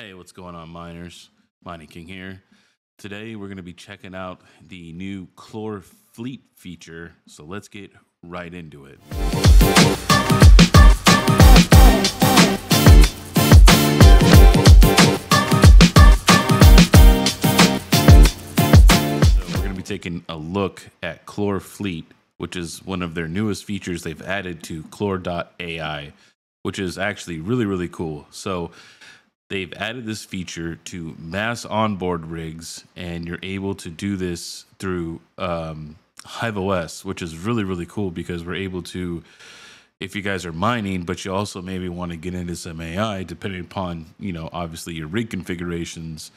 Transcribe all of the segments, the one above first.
Hey, what's going on, miners? Mining King here. Today, we're going to be checking out the new Clore Fleet feature. So let's get right into it. So we're going to be taking a look at Clore Fleet, which is one of their newest features they've added to Clore.ai, which is actually really, really cool. So they've added this feature to mass onboard rigs, and you're able to do this through um, Hive OS, which is really, really cool because we're able to, if you guys are mining, but you also maybe want to get into some AI, depending upon, you know, obviously your rig configurations,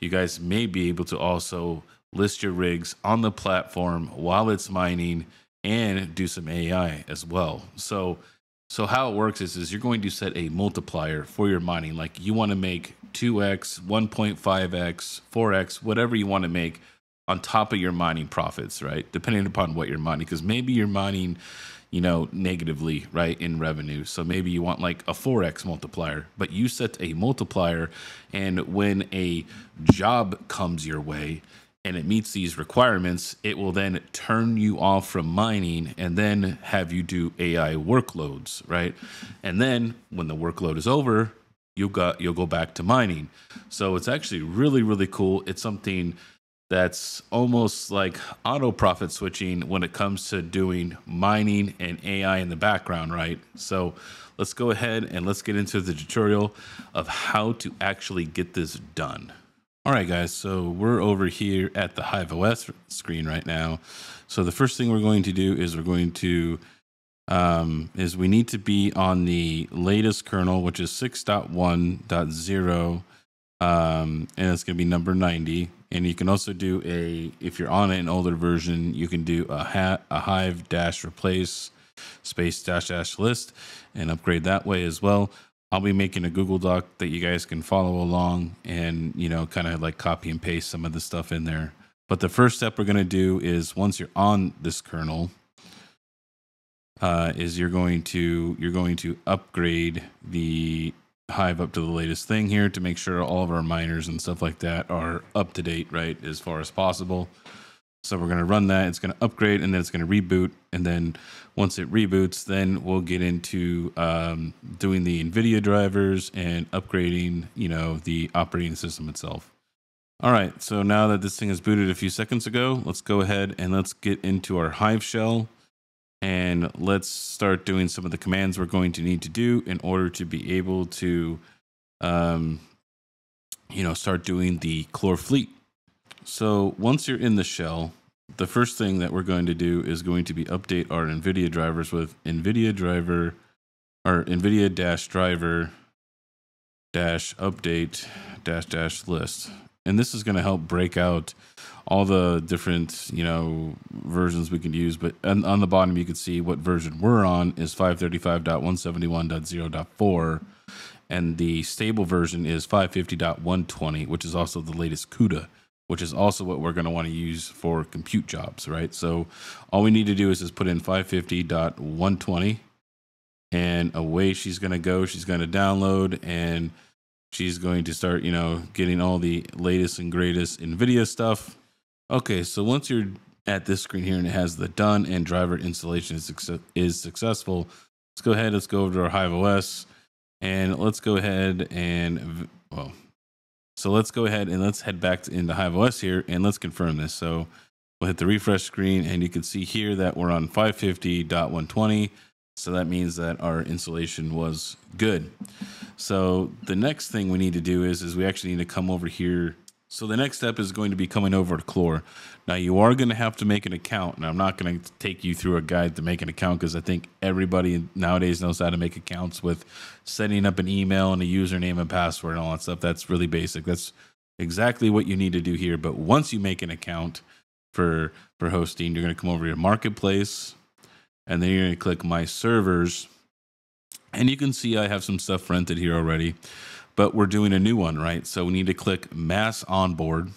you guys may be able to also list your rigs on the platform while it's mining and do some AI as well. So, so how it works is, is you're going to set a multiplier for your mining. Like you want to make 2x, 1.5x, 4x, whatever you want to make on top of your mining profits, right? Depending upon what you're mining, because maybe you're mining, you know, negatively, right, in revenue. So maybe you want like a 4x multiplier, but you set a multiplier, and when a job comes your way, and it meets these requirements, it will then turn you off from mining and then have you do AI workloads, right? And then when the workload is over, you'll go you'll go back to mining. So it's actually really really cool. It's something that's almost like auto profit switching when it comes to doing mining and AI in the background, right? So let's go ahead and let's get into the tutorial of how to actually get this done. All right, guys, so we're over here at the Hive OS screen right now. So the first thing we're going to do is we're going to, um, is we need to be on the latest kernel, which is 6.1.0, um, and it's going to be number 90. And you can also do a, if you're on an older version, you can do a, a Hive dash replace space dash dash list and upgrade that way as well. I'll be making a Google Doc that you guys can follow along and, you know, kind of like copy and paste some of the stuff in there. But the first step we're going to do is once you're on this kernel, uh, is you're going to you're going to upgrade the Hive up to the latest thing here to make sure all of our miners and stuff like that are up to date, right, as far as possible. So we're going to run that. It's going to upgrade and then it's going to reboot. And then once it reboots, then we'll get into um, doing the NVIDIA drivers and upgrading, you know, the operating system itself. All right. So now that this thing is booted a few seconds ago, let's go ahead and let's get into our Hive shell and let's start doing some of the commands we're going to need to do in order to be able to, um, you know, start doing the Clore Fleet so once you're in the shell, the first thing that we're going to do is going to be update our NVIDIA drivers with NVIDIA driver or NVIDIA dash driver dash update dash dash list. And this is going to help break out all the different, you know, versions we can use. But on, on the bottom, you can see what version we're on is 535.171.0.4. And the stable version is 550.120, which is also the latest CUDA which is also what we're going to want to use for compute jobs, right? So all we need to do is just put in 550.120 and away she's going to go. She's going to download and she's going to start, you know, getting all the latest and greatest NVIDIA stuff. Okay, so once you're at this screen here and it has the done and driver installation is, is successful, let's go ahead, let's go over to our Hive OS and let's go ahead and, well, so let's go ahead and let's head back to, into Hive OS here and let's confirm this. So we'll hit the refresh screen and you can see here that we're on 550.120. So that means that our installation was good. So the next thing we need to do is, is we actually need to come over here so the next step is going to be coming over to Clore. Now you are going to have to make an account, and I'm not going to take you through a guide to make an account because I think everybody nowadays knows how to make accounts with setting up an email and a username and password and all that stuff. That's really basic. That's exactly what you need to do here. But once you make an account for for hosting, you're going to come over to your Marketplace, and then you're going to click My Servers, and you can see I have some stuff rented here already but we're doing a new one, right? So we need to click mass onboard.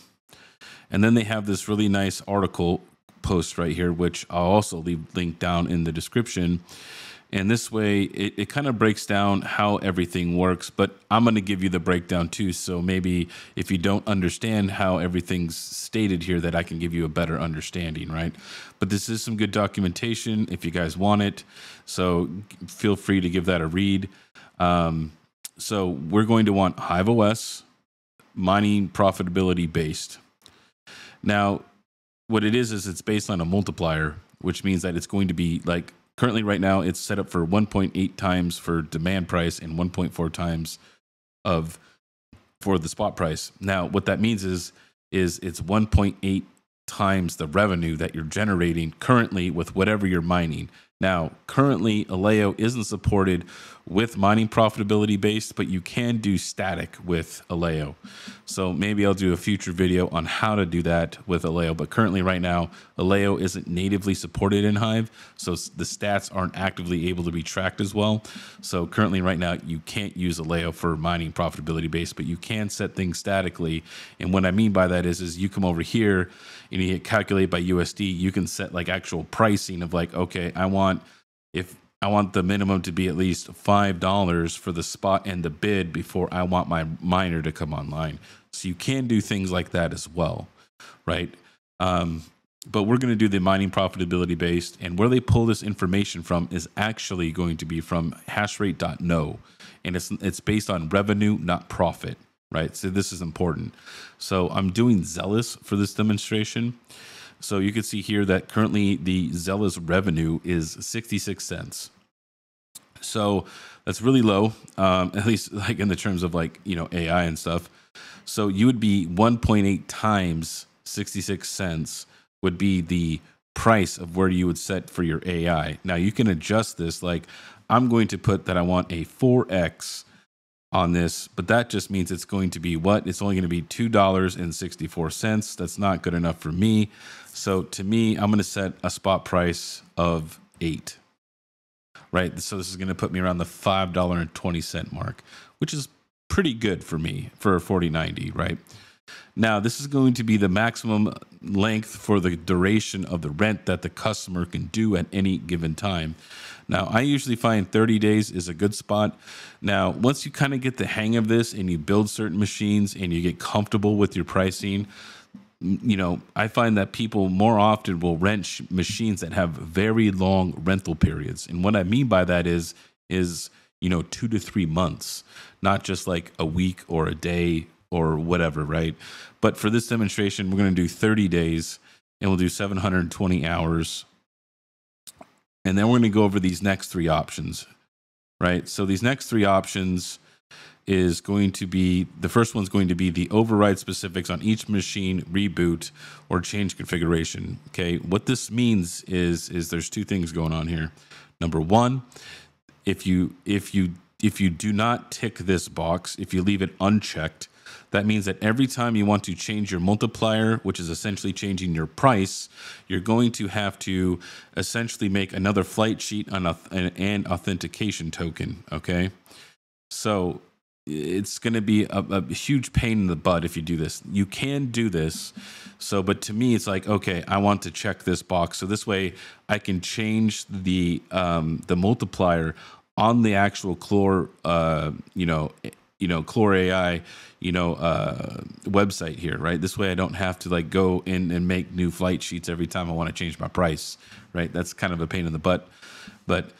And then they have this really nice article post right here, which I'll also leave linked down in the description. And this way, it, it kind of breaks down how everything works. But I'm going to give you the breakdown too. So maybe if you don't understand how everything's stated here, that I can give you a better understanding, right? But this is some good documentation if you guys want it. So feel free to give that a read. Um, so we're going to want Hive OS, mining profitability based. Now, what it is is it's based on a multiplier, which means that it's going to be like currently right now it's set up for 1.8 times for demand price and 1.4 times of for the spot price. Now, what that means is is it's 1.8 times the revenue that you're generating currently with whatever you're mining. Now, currently, Aleo isn't supported with mining profitability based, but you can do static with Aleo. So maybe I'll do a future video on how to do that with Aleo. But currently, right now, Aleo isn't natively supported in Hive, so the stats aren't actively able to be tracked as well. So currently, right now, you can't use Aleo for mining profitability based, but you can set things statically. And what I mean by that is, is you come over here and you hit calculate by USD, you can set like actual pricing of like, okay, I want if I want the minimum to be at least five dollars for the spot and the bid before I want my miner to come online. So you can do things like that as well, right? Um, but we're going to do the mining profitability based, and where they pull this information from is actually going to be from hashrate.no, and it's it's based on revenue, not profit, right? So this is important. So I'm doing Zealous for this demonstration. So you can see here that currently the Zella's revenue is 66 cents. So that's really low, um, at least like in the terms of like, you know, AI and stuff. So you would be 1.8 times 66 cents would be the price of where you would set for your AI. Now you can adjust this. Like I'm going to put that I want a 4x on this, but that just means it's going to be what? It's only going to be $2.64. That's not good enough for me. So to me, I'm going to set a spot price of 8. Right? So this is going to put me around the $5.20 mark, which is pretty good for me for a 4090, right? Now, this is going to be the maximum length for the duration of the rent that the customer can do at any given time. Now, I usually find 30 days is a good spot. Now, once you kind of get the hang of this and you build certain machines and you get comfortable with your pricing, you know, I find that people more often will rent machines that have very long rental periods. And what I mean by that is, is, you know, two to three months, not just like a week or a day or whatever, right? But for this demonstration, we're going to do 30 days and we'll do 720 hours and then we're going to go over these next three options, right? So these next three options is going to be the first one's going to be the override specifics on each machine reboot or change configuration. Okay, what this means is is there's two things going on here. Number one, if you if you if you do not tick this box, if you leave it unchecked, that means that every time you want to change your multiplier, which is essentially changing your price, you're going to have to essentially make another flight sheet and authentication token. Okay. So it's going to be a, a, huge pain in the butt if you do this. You can do this. So, but to me, it's like, okay, I want to check this box. So this way I can change the, um, the multiplier on the actual Clore, uh, you know, you know, Clore AI, you know, uh, website here, right? This way I don't have to like go in and make new flight sheets every time I want to change my price, right? That's kind of a pain in the butt, but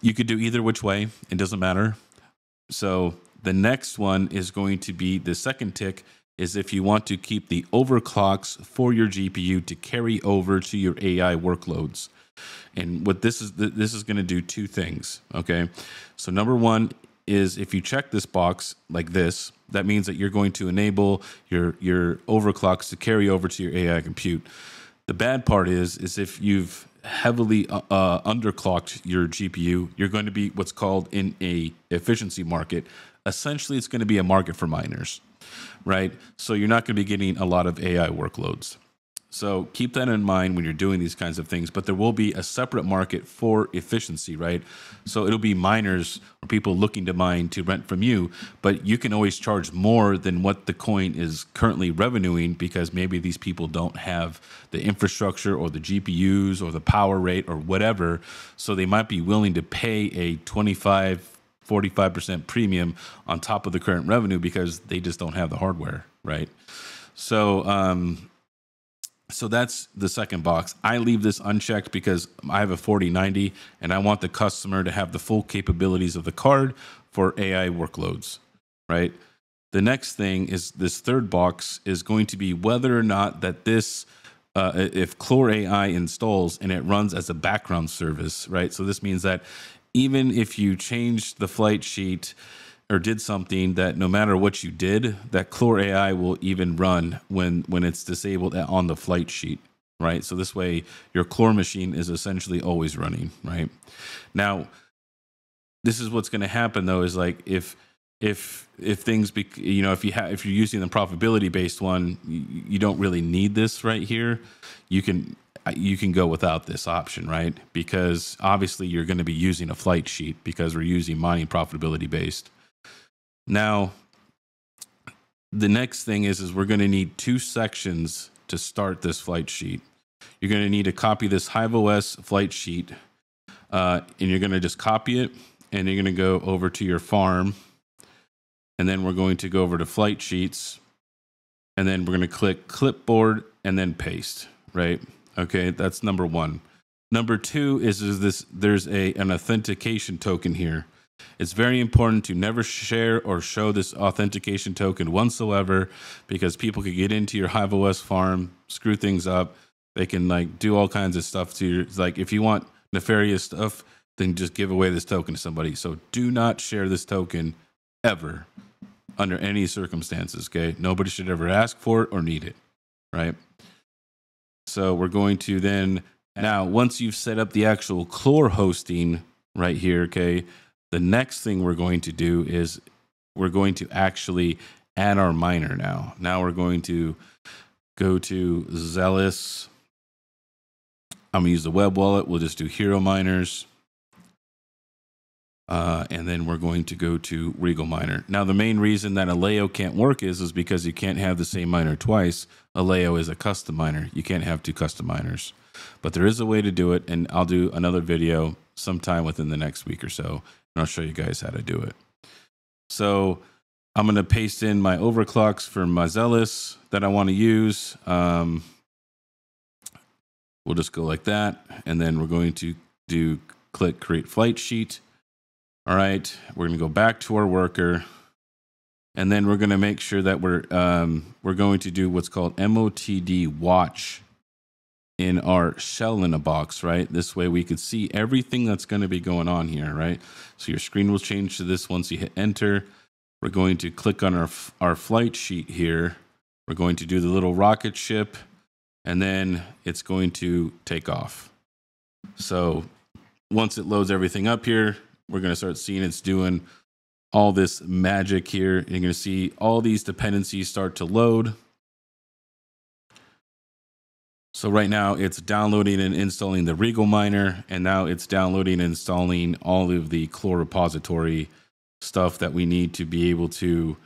you could do either which way. It doesn't matter. So the next one is going to be the second tick is if you want to keep the overclocks for your GPU to carry over to your AI workloads. And what this is, this is going to do two things. Okay. So number one is if you check this box like this, that means that you're going to enable your your overclocks to carry over to your AI compute. The bad part is is if you've heavily uh, uh, underclocked your GPU, you're going to be what's called in a efficiency market. Essentially, it's going to be a market for miners, right? So you're not going to be getting a lot of AI workloads. So keep that in mind when you're doing these kinds of things. But there will be a separate market for efficiency, right? So it'll be miners or people looking to mine to rent from you, but you can always charge more than what the coin is currently revenuing because maybe these people don't have the infrastructure or the GPUs or the power rate or whatever. So they might be willing to pay a 25 45% premium on top of the current revenue because they just don't have the hardware, right? So, um, so that's the second box. I leave this unchecked because I have a 4090 and I want the customer to have the full capabilities of the card for AI workloads, right? The next thing is this third box is going to be whether or not that this uh, if Clore AI installs and it runs as a background service, right? So this means that even if you change the flight sheet or did something that no matter what you did, that Clore AI will even run when when it's disabled on the flight sheet, right? So this way your Clore machine is essentially always running, right? Now, this is what's going to happen though is like if if if things be you know if you have if you're using the profitability based one you, you don't really need this right here you can uh, you can go without this option, right? Because obviously you're going to be using a flight sheet because we're using mining profitability based. Now, the next thing is, is we're going to need two sections to start this flight sheet. You're going to need to copy this HiveOS flight sheet, uh, and you're going to just copy it, and you're going to go over to your farm, and then we're going to go over to flight sheets, and then we're going to click clipboard and then paste, right? Okay, that's number one. Number two is, is this there's a an authentication token here. It's very important to never share or show this authentication token whatsoever because people could get into your HiveOS farm, screw things up. They can like do all kinds of stuff to your like if you want nefarious stuff, then just give away this token to somebody. So do not share this token ever under any circumstances, okay? Nobody should ever ask for it or need it, right? So we're going to then now once you've set up the actual Clore hosting right here, okay, the next thing we're going to do is we're going to actually add our miner now. Now we're going to go to Zealous. I'm gonna use the web wallet. We'll just do hero miners. Uh, and then we're going to go to Rigel Miner. Now, the main reason that Aleo can't work is, is because you can't have the same miner twice. Aleo is a custom miner. You can't have two custom miners. But there is a way to do it, and I'll do another video sometime within the next week or so, I'll show you guys how to do it. So I'm going to paste in my overclocks for my Zealous that I want to use. Um, we'll just go like that, and then we're going to do click Create Flight Sheet all right, we're going to go back to our worker. And then we're going to make sure that we're um, we're going to do what's called MOTD watch in our shell in a box, right? This way we could see everything that's going to be going on here, right? So your screen will change to this once you hit enter. We're going to click on our, our flight sheet here. We're going to do the little rocket ship and then it's going to take off. So once it loads everything up here, we're going to start seeing it's doing all this magic here. You're going to see all these dependencies start to load. So right now it's downloading and installing the Rigel miner, and now it's downloading and installing all of the Clore repository stuff that we need to be able to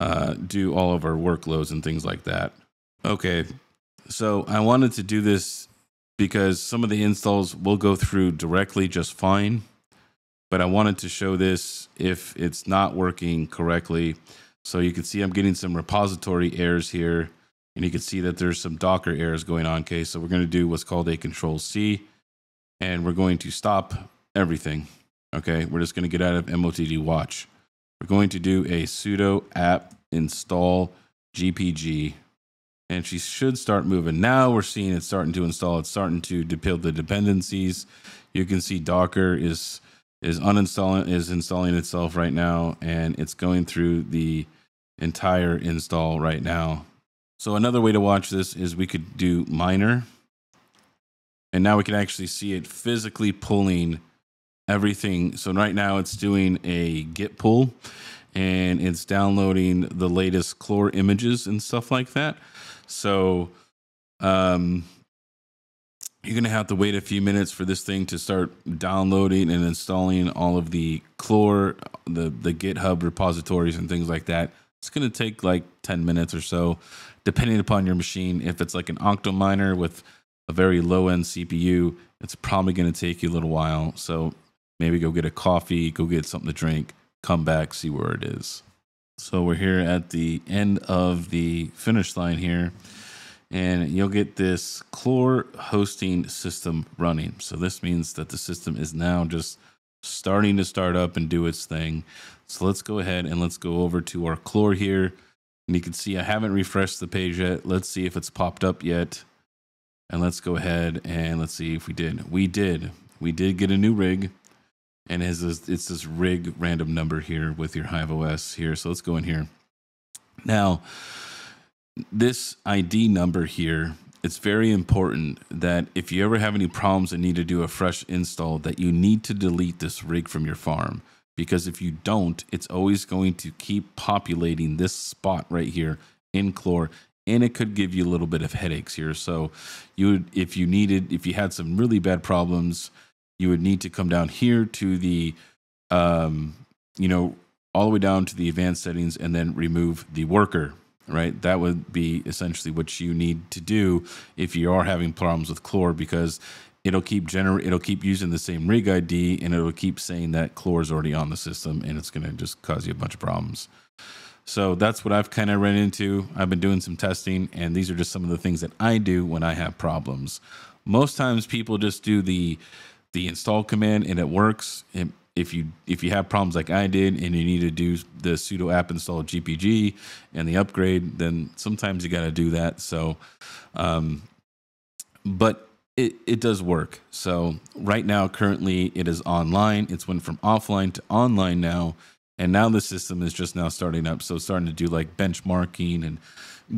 uh, do all of our workloads and things like that. Okay, so I wanted to do this because some of the installs will go through directly just fine but I wanted to show this if it's not working correctly. So you can see I'm getting some repository errors here, and you can see that there's some Docker errors going on. Okay, so we're going to do what's called a control C, and we're going to stop everything. Okay, we're just going to get out of MOTD watch. We're going to do a sudo apt install GPG, and she should start moving. Now we're seeing it starting to install. It's starting to build the dependencies. You can see Docker is is uninstalling is installing itself right now and it's going through the entire install right now. So another way to watch this is we could do minor. and now we can actually see it physically pulling everything. So right now it's doing a git pull and it's downloading the latest Clore images and stuff like that. So Um, you're going to have to wait a few minutes for this thing to start downloading and installing all of the Clore, the, the GitHub repositories and things like that. It's going to take like 10 minutes or so, depending upon your machine. If it's like an Octominer with a very low end CPU, it's probably going to take you a little while. So maybe go get a coffee, go get something to drink, come back, see where it is. So we're here at the end of the finish line here and you'll get this Clore hosting system running. So this means that the system is now just starting to start up and do its thing. So let's go ahead and let's go over to our Clore here. And you can see I haven't refreshed the page yet. Let's see if it's popped up yet. And let's go ahead and let's see if we did. We did. We did get a new rig. And it's this, it's this rig random number here with your Hive OS here. So let's go in here. Now, this ID number here, it's very important that if you ever have any problems and need to do a fresh install, that you need to delete this rig from your farm. Because if you don't, it's always going to keep populating this spot right here in Clore, and it could give you a little bit of headaches here. So you would, if you needed, if you had some really bad problems, you would need to come down here to the, um, you know, all the way down to the advanced settings and then remove the worker right? That would be essentially what you need to do if you are having problems with Clore because it'll keep gener it'll keep using the same rig ID and it'll keep saying that Clore is already on the system and it's going to just cause you a bunch of problems. So that's what I've kind of run into. I've been doing some testing and these are just some of the things that I do when I have problems. Most times people just do the the install command and it works. It if you if you have problems like I did and you need to do the sudo app install GPG and the upgrade, then sometimes you got to do that. So, um, but it, it does work. So right now, currently it is online. It's went from offline to online now. And now the system is just now starting up. So starting to do like benchmarking and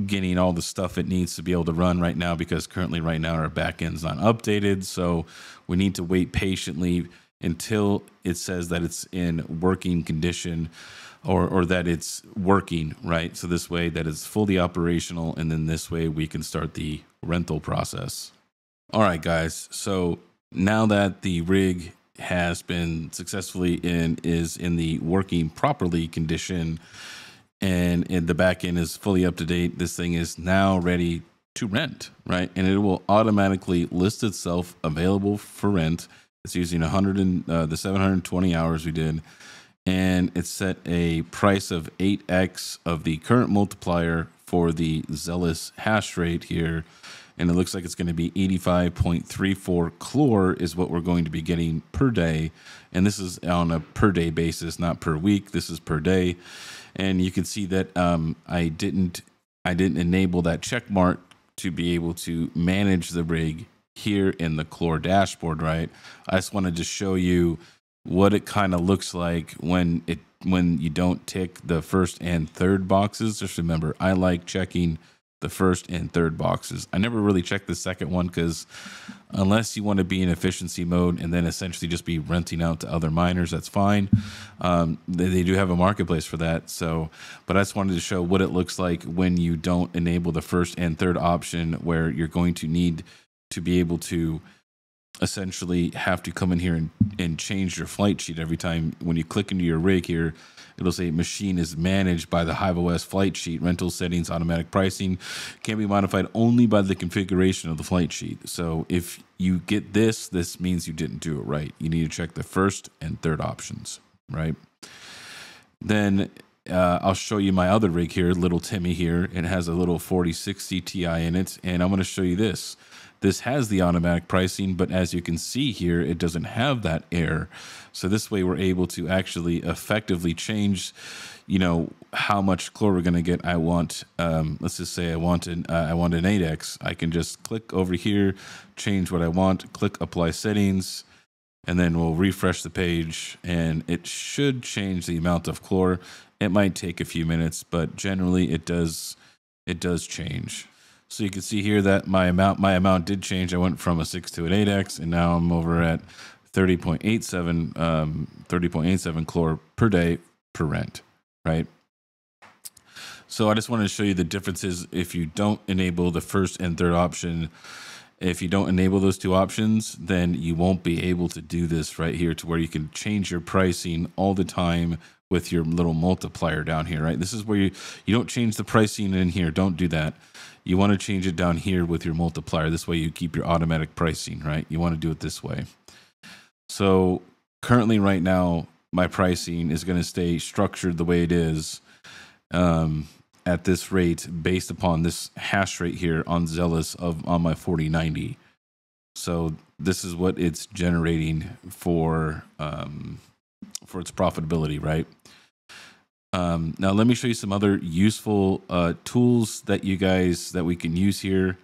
getting all the stuff it needs to be able to run right now because currently right now our backend's not updated. So we need to wait patiently until it says that it's in working condition or or that it's working right? So this way that it's fully operational and then this way we can start the rental process. All right guys. So now that the rig has been successfully in is in the working properly condition and, and the back end is fully up to date this thing is now ready to rent right? And it will automatically list itself available for rent it's using 100 and uh, the 720 hours we did, and it set a price of 8x of the current multiplier for the zealous hash rate here. And it looks like it's going to be 85.34 clore is what we're going to be getting per day. And this is on a per day basis, not per week. This is per day. And you can see that um, I didn't I didn't enable that check mark to be able to manage the rig here in the Clore dashboard, right? I just wanted to show you what it kind of looks like when it when you don't tick the first and third boxes. Just remember, I like checking the first and third boxes. I never really check the second one because unless you want to be in efficiency mode and then essentially just be renting out to other miners, that's fine. Um, they, they, do have a marketplace for that. So, but I just wanted to show what it looks like when you don't enable the first and third option, where you're going to need to be able to essentially have to come in here and, and change your flight sheet every time. When you click into your rig here it'll say machine is managed by the hive os flight sheet. Rental settings automatic pricing can be modified only by the configuration of the flight sheet. So if you get this this means you didn't do it right. You need to check the first and third options right? Then uh, I'll show you my other rig here, little Timmy here. It has a little 4060 Ti in it, and I'm going to show you this. This has the automatic pricing, but as you can see here, it doesn't have that error. So this way we're able to actually effectively change, you know, how much clore we're going to get. I want, um, let's just say I want an, uh, I want an 8x. I can just click over here, change what I want, click apply settings, and then we'll refresh the page and it should change the amount of clore. It might take a few minutes, but generally it does, it does change. So you can see here that my amount my amount did change. I went from a 6 to an 8x, and now I'm over at 30.87 um, 30.87 clore per day per rent, right? So I just wanted to show you the differences if you don't enable the first and third option. If you don't enable those two options, then you won't be able to do this right here to where you can change your pricing all the time with your little multiplier down here, right? This is where you, you don't change the pricing in here. Don't do that. You want to change it down here with your multiplier. This way you keep your automatic pricing, right? You want to do it this way. So currently right now, my pricing is going to stay structured the way it is um, at this rate based upon this hash rate here on Zealous of on my 4090. So this is what it's generating for um, for its profitability, right? Um, now let me show you some other useful uh, tools that you guys that we can use here.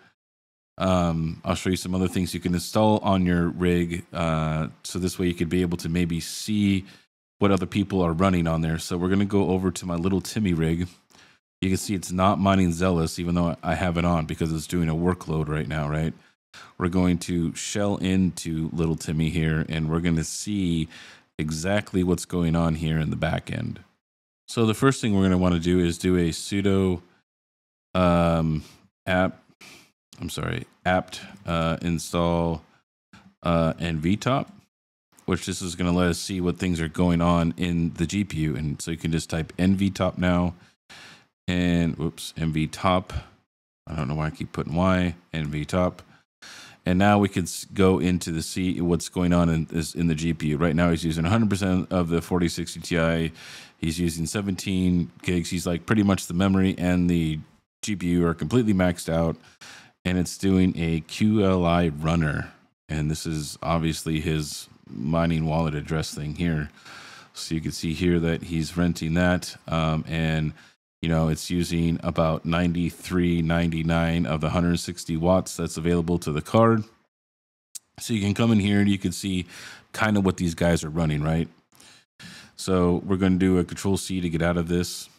Um, I'll show you some other things you can install on your rig, uh, so this way you could be able to maybe see what other people are running on there. So we're gonna go over to my little Timmy rig. You can see it's not mining Zealous, even though I have it on because it's doing a workload right now, right? We're going to shell into little Timmy here, and we're gonna see exactly what's going on here in the back end. So the first thing we're going to want to do is do a sudo um, app. I'm sorry, apt uh, install uh, nvtop, which this is going to let us see what things are going on in the GPU. And so you can just type nvtop now and whoops, nvtop. I don't know why I keep putting y NV top. and now we could go into the see what's going on in this in the GPU. Right now, he's using 100% of the 4060 Ti. He's using 17 gigs. He's like pretty much the memory and the GPU are completely maxed out, and it's doing a QLI runner. And this is obviously his mining wallet address thing here. So you can see here that he's renting that, um, and you know it's using about 93 99 of the 160 watts that's available to the card. So you can come in here and you can see kind of what these guys are running right? So we're going to do a control c to get out of this.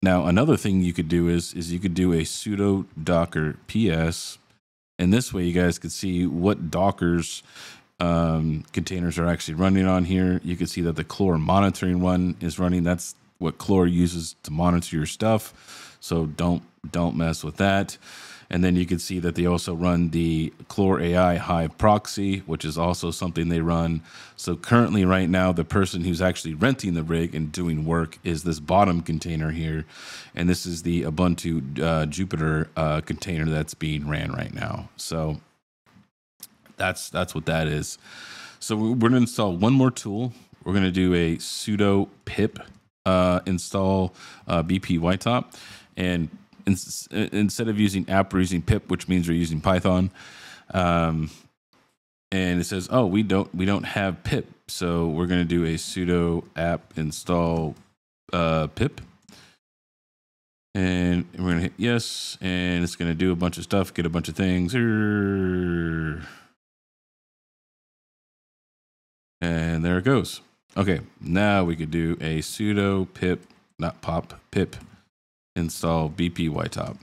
Now another thing you could do is is you could do a sudo docker ps and this way you guys could see what dockers um, containers are actually running on here. You can see that the clore monitoring one is running. That's what Clore uses to monitor your stuff. So don't don't mess with that. And then you can see that they also run the Clore AI Hive proxy, which is also something they run. So currently, right now, the person who's actually renting the rig and doing work is this bottom container here, and this is the Ubuntu uh, Jupyter uh, container that's being ran right now. So that's that's what that is. So we're going to install one more tool. We're going to do a sudo pip uh, install uh, bpytop, and in, instead of using app, we're using pip, which means we're using Python. Um, and it says, "Oh, we don't we don't have pip, so we're going to do a sudo app install uh, pip." And we're going to hit yes, and it's going to do a bunch of stuff, get a bunch of things. And there it goes. Okay, now we could do a sudo pip, not pop, pip install bpytop.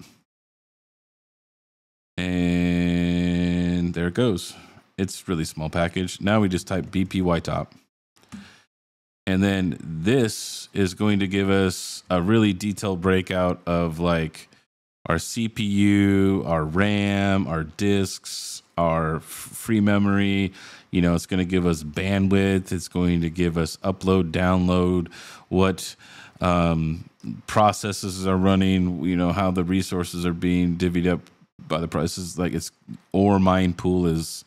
And there it goes. It's really small package. Now we just type bpytop. And then this is going to give us a really detailed breakout of like our CPU, our RAM, our disks, our free memory, you know, it's going to give us bandwidth. It's going to give us upload, download, what um, processes are running. You know, how the resources are being divvied up by the prices. Like it's or mine pool is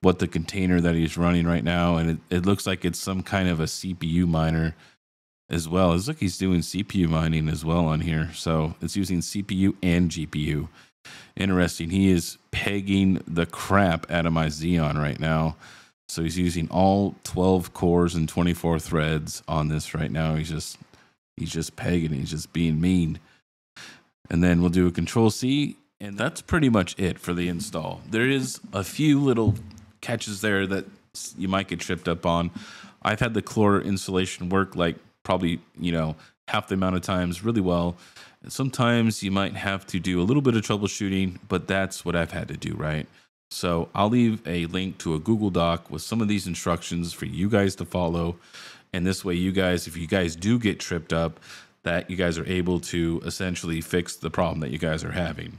what the container that he's running right now, and it, it looks like it's some kind of a CPU miner as well. It's like he's doing CPU mining as well on here. So it's using CPU and GPU. Interesting. He is pegging the crap out of my Xeon right now. So he's using all 12 cores and 24 threads on this right now. He's just he's just pegging. He's just being mean. And then we'll do a control C and that's pretty much it for the install. There is a few little catches there that you might get tripped up on. I've had the Clore installation work like probably, you know, half the amount of times really well. sometimes you might have to do a little bit of troubleshooting, but that's what I've had to do, right? So I'll leave a link to a Google Doc with some of these instructions for you guys to follow. And this way, you guys, if you guys do get tripped up, that you guys are able to essentially fix the problem that you guys are having.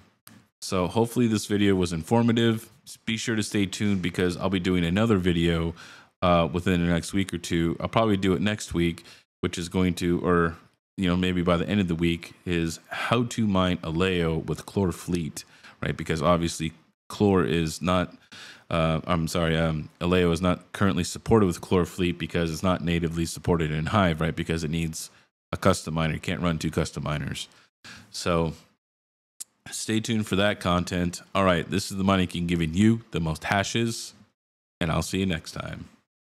So hopefully this video was informative. Be sure to stay tuned because I'll be doing another video uh, within the next week or two. I'll probably do it next week, which is going to, or you know, maybe by the end of the week, is how to mine Aleo with Clore Fleet, right? Because obviously Clore is not. Uh, I'm sorry, um, Aleo is not currently supported with Clore Fleet because it's not natively supported in Hive, right? Because it needs a custom miner. You can't run two custom miners. So stay tuned for that content. All right, this is the Mining King giving you the most hashes, and I'll see you next time.